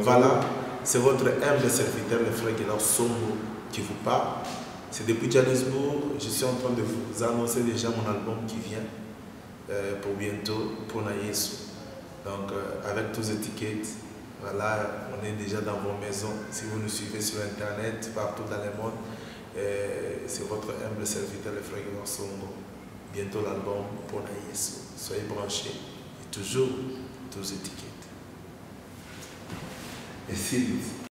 Voilà, c'est votre humble serviteur, le frère Guénard Sombo, qui vous parle. C'est depuis Johannesburg, je suis en train de vous annoncer déjà mon album qui vient euh, pour bientôt, pour Nayesu. Donc, euh, avec tous les étiquettes, voilà, on est déjà dans vos maisons. Si vous nous suivez sur Internet, partout dans le monde, euh, c'est votre humble serviteur, le frère Guénard Sombo. Bientôt l'album pour Nayesu. Soyez branchés et toujours tous les étiquettes. Et si